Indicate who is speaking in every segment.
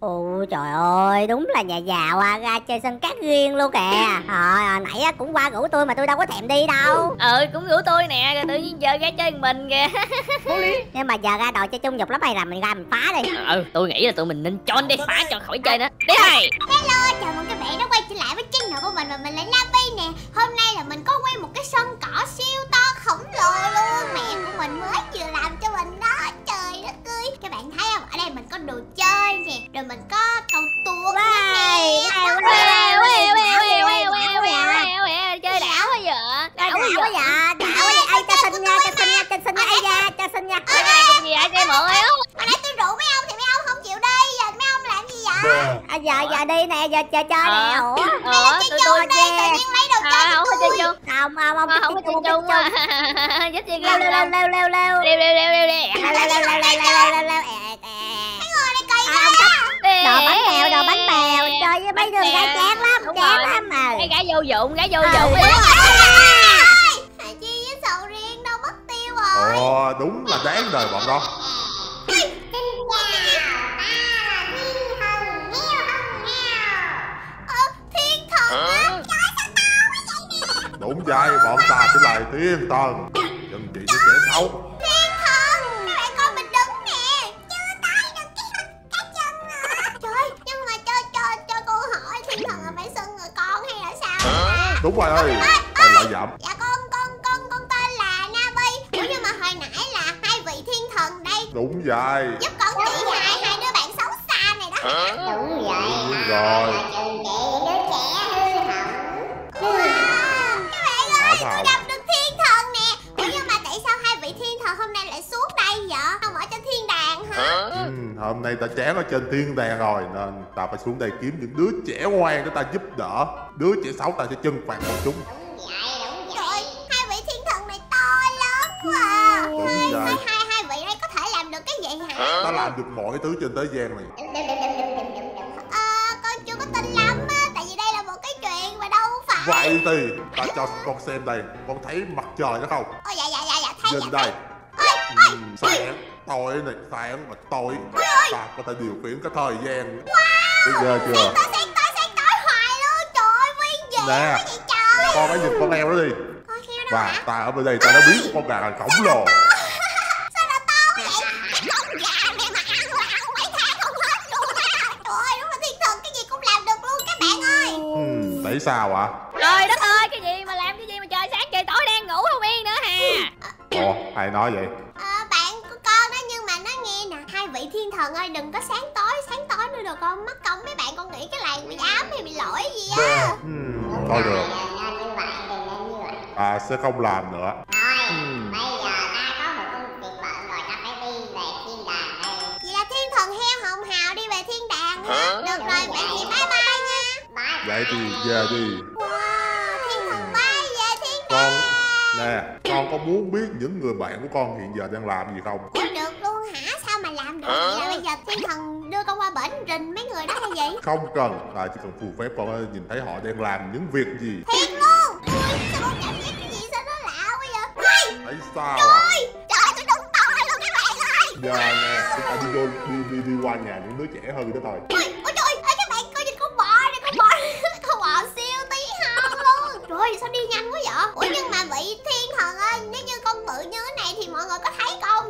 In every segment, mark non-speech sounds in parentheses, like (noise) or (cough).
Speaker 1: Ồ trời ơi đúng là nhà giàu à ra chơi sân cát riêng luôn kìa. Trời à, nãy á, cũng qua rủ tôi mà tôi đâu có thèm đi đâu.
Speaker 2: Ừ cũng rủ tôi nè rồi tự nhiên giờ ra chơi một mình kìa.
Speaker 1: Nhưng mà giờ ra đội chơi chung dục lắm hay là mình ra mình phá đi.
Speaker 2: Ừ tôi nghĩ là tụi mình nên chọn đi phá cho khỏi chơi nữa. Đi thôi
Speaker 3: Hello, chào mừng các bạn đã quay trở lại với channel của mình và mình là Nabi nè. Hôm nay là mình có nguyên một cái sân cỏ siêu to khổng lồ luôn
Speaker 2: Giờ giờ
Speaker 3: đi
Speaker 1: nè giờ chờ chơi nè
Speaker 2: Ờ.
Speaker 1: Ủa
Speaker 2: ờ
Speaker 3: Chơi
Speaker 2: tụi
Speaker 3: chung
Speaker 2: tôi
Speaker 3: đi, tự nhiên lấy đồ chơi
Speaker 2: à
Speaker 3: cho
Speaker 2: không có chơi
Speaker 3: tôi
Speaker 2: chung
Speaker 1: Không không không
Speaker 2: Ờ, không có chơi chung à giúp chơi
Speaker 1: Leo leo leo leo leo leo
Speaker 2: leo leo leo leo leo
Speaker 1: leo leo leo leo leo leo leo À, đồ bánh bèo đồ bánh bèo chơi với mấy đường gái chán lắm chán lắm mà
Speaker 2: cái gái vô dụng gái vô
Speaker 1: Ờ,
Speaker 2: dụng
Speaker 3: Chi với sầu riêng đâu mất tiêu rồi
Speaker 4: Ồ đúng là đáng đời bọn con
Speaker 3: hỏi Thiên thần là phải xưng người con hay là sao? Hả?
Speaker 4: Đúng rồi ơi Đây lợi dậm
Speaker 3: Dạ con con con con tên là Navi Ủa nhưng mà hồi nãy là hai vị thiên thần đây.
Speaker 4: Đúng vậy.
Speaker 3: Giúp con chỉ hại hai đứa bạn xấu xa này đó. Đúng vậy.
Speaker 4: Đúng rồi
Speaker 3: Hôm nay
Speaker 4: ta chán ở trên thiên đàng rồi Nên ta phải xuống đây kiếm những đứa trẻ ngoan để ta giúp đỡ. Đứa trẻ xấu ta sẽ chân phạt bọn chúng.
Speaker 3: Trời hai vị thiên thần này to lớn quá à.
Speaker 4: Đúng
Speaker 3: hai,
Speaker 4: vậy.
Speaker 3: hai, hai, hai vị đây có thể làm được cái gì hả?
Speaker 4: Ta làm được mọi thứ trên thế gian này.
Speaker 3: Ờ con chưa có tin lắm á Tại vì đây là một cái chuyện mà đâu phải.
Speaker 4: Vậy thì ta cho con xem đây. Con thấy mặt trời đó không?
Speaker 3: Ồ dạ dạ dạ dạ thấy
Speaker 4: Nhìn
Speaker 3: dạ
Speaker 4: đây.
Speaker 3: thấy.
Speaker 4: Ừ, Sáng tối này Sáng và tối Ta có thể điều khiển cái thời gian. Bây giờ chưa?
Speaker 3: Tối sáng tối sáng tối hoài luôn? Trời ơi dự
Speaker 4: Nè.
Speaker 3: quá vậy trời!
Speaker 4: Con hãy nhìn con heo đó đi.
Speaker 3: Con heo đâu
Speaker 4: Và
Speaker 3: hả?
Speaker 4: ta ở bên đây ta đã biến con gà khổng lồ. (laughs)
Speaker 3: Sao nó to vậy? Cái con gà này mà ăn là ăn mấy tháng không hết luôn á. Trời ơi đúng là thiên thần cái gì cũng làm được luôn các bạn ơi.
Speaker 4: Hmm, Tại sao ạ?
Speaker 2: Trời đất ơi cái gì mà làm cái gì mà trời sáng trời tối đang ngủ không yên nữa hà
Speaker 4: Ồ ai nói vậy
Speaker 3: Ờ, bạn của con đó nhưng mà nó nghe nè hai vị thiên thần ơi đừng có sáng tối sáng tối nữa được con mất công mấy bạn con nghĩ cái làng bị ám hay bị lỗi gì á?
Speaker 4: Hmm, Thôi được. Ta sẽ không làm nữa. Hmm.
Speaker 3: vậy là thiên thần heo hồng hào đi về thiên đàng hả? Được rồi vậy thì bye bye nha.
Speaker 4: Vậy thì về đi.
Speaker 3: Wow thiên thần bay về thiên
Speaker 4: Con
Speaker 3: đàng.
Speaker 4: Nè Con có muốn biết những người bạn của con hiện giờ đang làm gì không
Speaker 3: Ủa, được luôn hả sao được vậy bây giờ thiên thần đưa con qua bển rình mấy người đó hay gì?
Speaker 4: Không cần Ta chỉ cần phù phép con nhìn thấy họ đang làm những việc gì.
Speaker 3: Thiệt luôn? Ui, sao con cảm giác cái gì sao nó lạ quá vậy? Ui,
Speaker 4: Thấy sao ạ?
Speaker 3: Ôi trời tôi đúng tội luôn các bạn ơi!
Speaker 4: Giờ nè Chúng ta đi vô đi, đi, đi qua nhà những đứa trẻ hơn đó thôi.
Speaker 3: Ôi, ôi trời ơi các bạn coi nhìn con bò này con bò (laughs) con bò siêu tí hon luôn. Trời ơi sao đi nhanh quá vậy? Ủa nhưng mà vị thiên thần ơi nếu như con bự như thế này thì mọi người có thấy con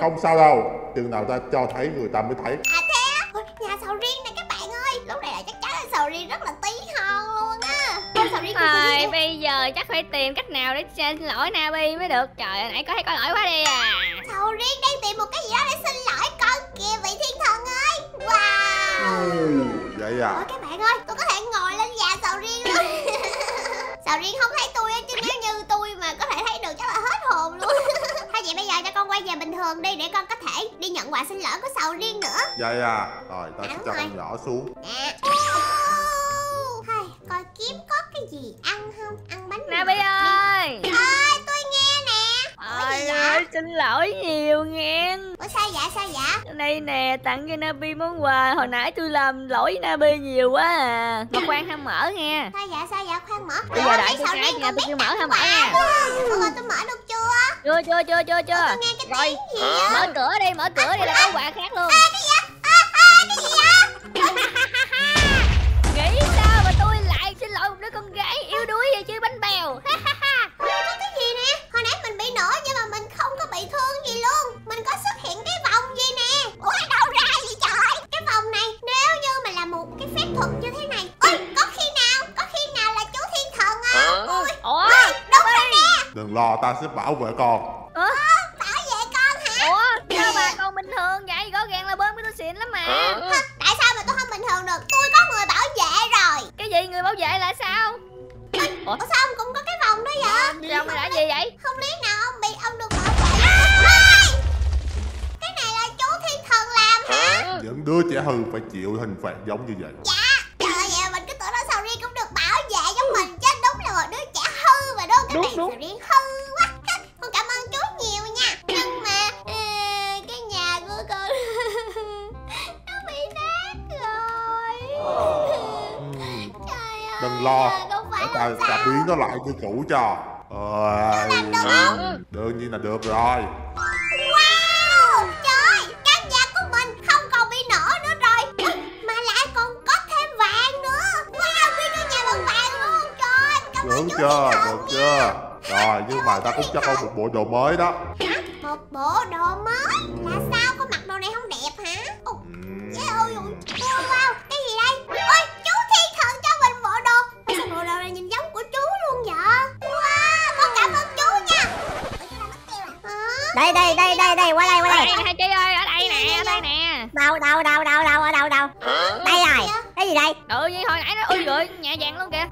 Speaker 3: không
Speaker 4: sao đâu Chừng nào ta cho thấy người ta mới thấy.
Speaker 3: À thế á? Ôi, nhà sầu riêng này các bạn ơi lúc này là chắc chắn là sầu riêng rất là tí hon luôn á. Ôi, sầu riêng
Speaker 2: Thôi bây giờ chắc phải tìm cách nào để xin lỗi Nabi mới được. Trời ơi nãy có thấy có lỗi quá đi à.
Speaker 3: Sầu riêng đang tìm một cái gì đó để xin lỗi con kìa vị thiên thần ơi. Wow.
Speaker 4: Vậy à?
Speaker 3: Ủa các bạn ơi, tôi có thể ngồi lên nhà sầu riêng luôn (laughs) Sầu riêng không thấy tôi chứ nếu như tôi mà có thể thấy được chắc là hết hồn luôn Thôi vậy bây giờ cho con quay về bình thường đi để con có thể đi nhận quà xin lỗi của sầu riêng nữa.
Speaker 4: Vậy à. Rồi ta sẽ cho
Speaker 3: rồi.
Speaker 4: con nhỏ xuống.
Speaker 3: Nè. Thôi, coi kiếm có cái gì ăn không? Ăn bánh mì.
Speaker 2: Nabi ơi.
Speaker 3: Ơi, tôi nghe nè.
Speaker 2: Ơi xin lỗi nhiều nghe.
Speaker 3: Ủa sao vậy, sao vậy?
Speaker 2: Đây nè tặng cho Nabi món quà. Hồi nãy tôi làm lỗi Nabi nhiều quá à. Mà khoan ham mở nha
Speaker 3: Sao vậy, sao vậy? Khoan mở.
Speaker 2: Bây giờ đợi tôi
Speaker 3: sầu
Speaker 2: cái
Speaker 3: còn
Speaker 2: tôi kêu mở hay mở nha.
Speaker 3: luôn. Ủa, tôi mở được chưa?
Speaker 2: Chưa chưa chưa chưa
Speaker 3: cái
Speaker 2: Rồi mở cửa đi mở cửa đi là có quà khác luôn
Speaker 4: đừng lo ta sẽ bảo vệ con.
Speaker 3: Ủa, bảo vệ con hả?
Speaker 2: Ủa sao bà con bình thường vậy? Rõ ràng là bơm của tôi xịn lắm mà
Speaker 3: ờ. tại sao mà tôi không bình thường được? Tôi có người bảo vệ rồi.
Speaker 2: Cái gì? Người bảo vệ là sao?
Speaker 3: Ủa? Ủa sao ông cũng có cái vòng đó vậy?
Speaker 2: Vòng này là gì vậy?
Speaker 3: Không lý nào ông bị ông được bảo vệ. À! Cái này là chú thiên thần làm hả? Ờ.
Speaker 4: Những đứa trẻ hư phải chịu hình phạt giống như vậy.
Speaker 3: Dạ. Trời mình cứ tưởng nó sao cũng được bảo vệ giống mình chứ Đúng là một đứa trẻ hư mà đúng cái
Speaker 2: đúng,
Speaker 3: này
Speaker 4: lo.
Speaker 3: Ờ,
Speaker 4: Để ta, ta biến nó lại như cũ cho. Ờ, đương nhiên là được rồi.
Speaker 3: Trời căn nhà của mình không còn bị nổ nữa rồi. Mà lại còn có thêm vàng nữa. Wow nguyên ngôi nhà bằng vàng luôn trời
Speaker 4: được chưa? được chưa? Rồi nhưng mà ta cũng cho con một bộ đồ mới đó.
Speaker 3: Hả? Một bộ đồ mới? Là sao? Có mặc đồ này không đẹp hả?
Speaker 2: Ừ.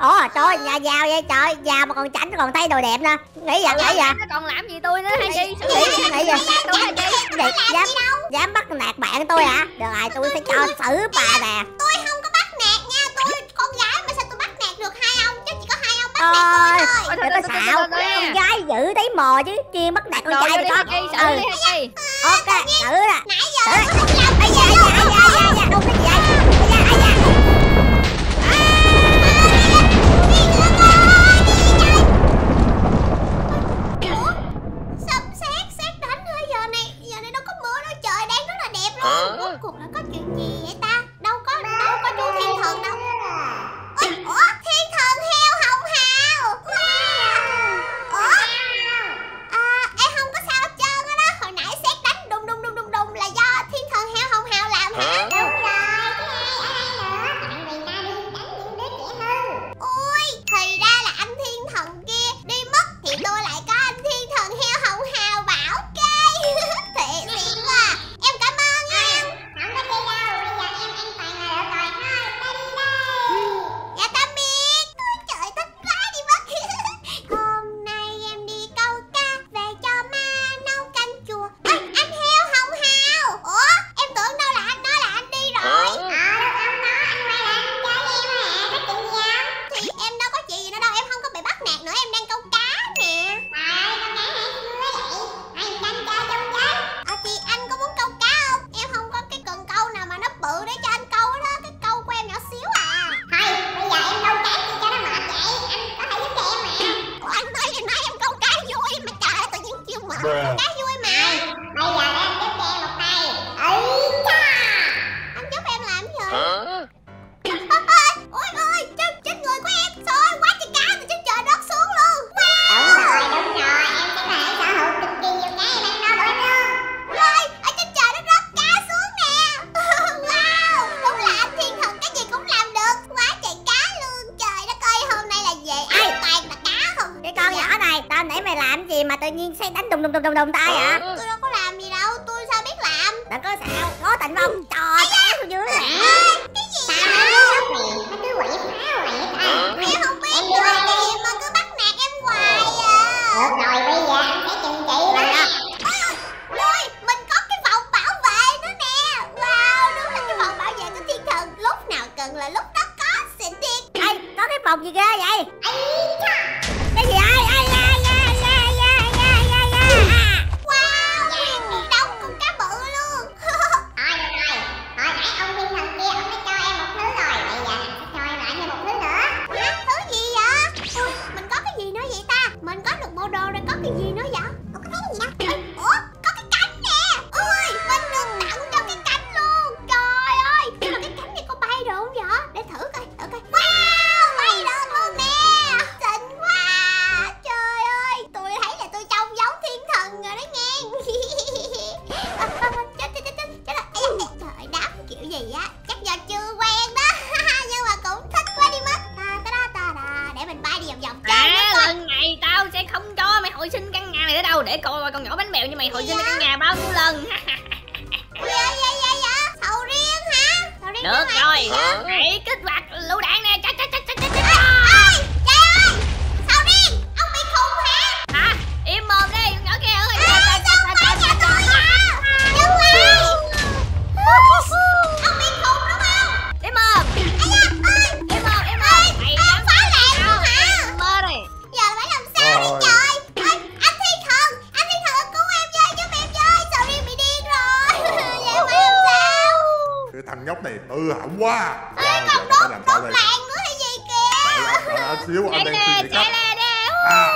Speaker 1: ồ trời nhà giàu vậy? Trời giàu mà còn chảnh còn thấy đồ đẹp nữa. Nghĩ vậy nghĩ vậy.
Speaker 2: Nó còn làm gì tôi nữa hay gì
Speaker 1: nghĩ nghĩ vậy.
Speaker 2: Tôi
Speaker 1: dám dám bắt nạt bạn tôi hả? Được rồi tôi sẽ cho xử bà nè.
Speaker 3: tôi không có bắt nạt nha. Tôi con gái mà sao tôi bắt nạt được hai ông? Chứ chỉ có hai ông bắt nạt tôi thôi.
Speaker 1: Đừng có xạo con gái giữ thấy mò chứ chuyên bắt nạt con trai thì có ừ. ok xử nè. xử.
Speaker 3: nè bây giờ đồng đồng đồng tay
Speaker 1: hả?
Speaker 4: Ừ. thằng nhóc này hư hỏng quá.
Speaker 3: Ê, còn đốt đốt làng nữa hay gì kìa?
Speaker 4: Đợi, xíu anh
Speaker 2: chạy
Speaker 4: đang
Speaker 2: nè
Speaker 4: suy nghĩ
Speaker 2: chạy
Speaker 4: cách à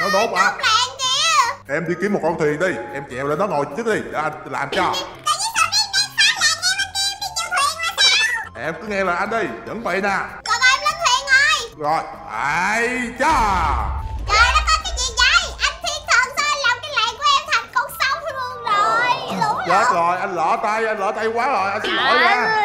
Speaker 4: nó đốt à.
Speaker 3: Đốt làng kìa.
Speaker 4: Em đi kiếm một con thuyền đi em trèo lên đó ngồi trước đi để anh làm cho.
Speaker 3: Em
Speaker 4: cứ nghe lời anh đi chuẩn bị nè.
Speaker 3: Còn em lên thuyền rồi.
Speaker 4: Rồi ai cha chết rồi anh lỡ tay anh lỡ tay quá rồi anh xin lỗi nha.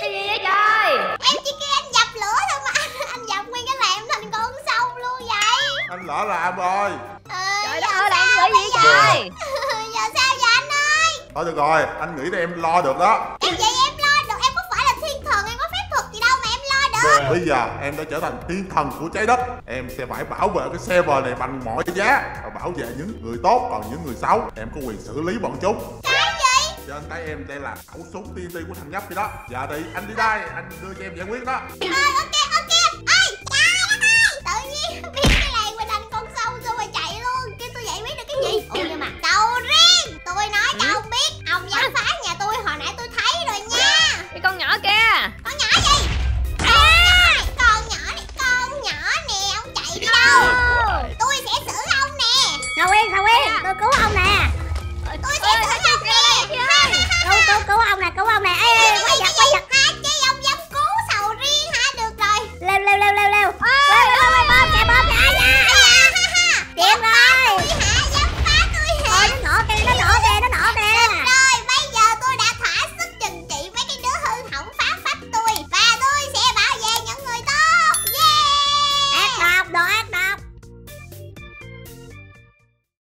Speaker 2: Cái gì vậy trời
Speaker 3: Em chỉ kêu anh dập lửa thôi mà anh, (laughs) anh dập nguyên cái làng thành con sông luôn vậy.
Speaker 4: Anh lỡ làm rồi.
Speaker 3: Ờ,
Speaker 2: trời đất ơi
Speaker 3: sao
Speaker 2: làm gì vậy
Speaker 3: giờ?
Speaker 2: trời? (laughs)
Speaker 3: Giờ sao vậy anh ơi?
Speaker 4: Thôi được rồi anh nghĩ là em lo được đó.
Speaker 3: Em vậy lo được
Speaker 4: bây giờ em đã trở thành thiên thần của trái đất. Em sẽ phải bảo vệ cái server này bằng mọi giá và bảo vệ những người tốt còn những người xấu. Em có quyền xử lý bọn chúng.
Speaker 3: Cái gì?
Speaker 4: Trên tay em đây là khẩu súng TNT của thằng nhóc kia đó. Giờ thì anh đi đây anh đưa cho em giải quyết đó.
Speaker 3: Ờ ok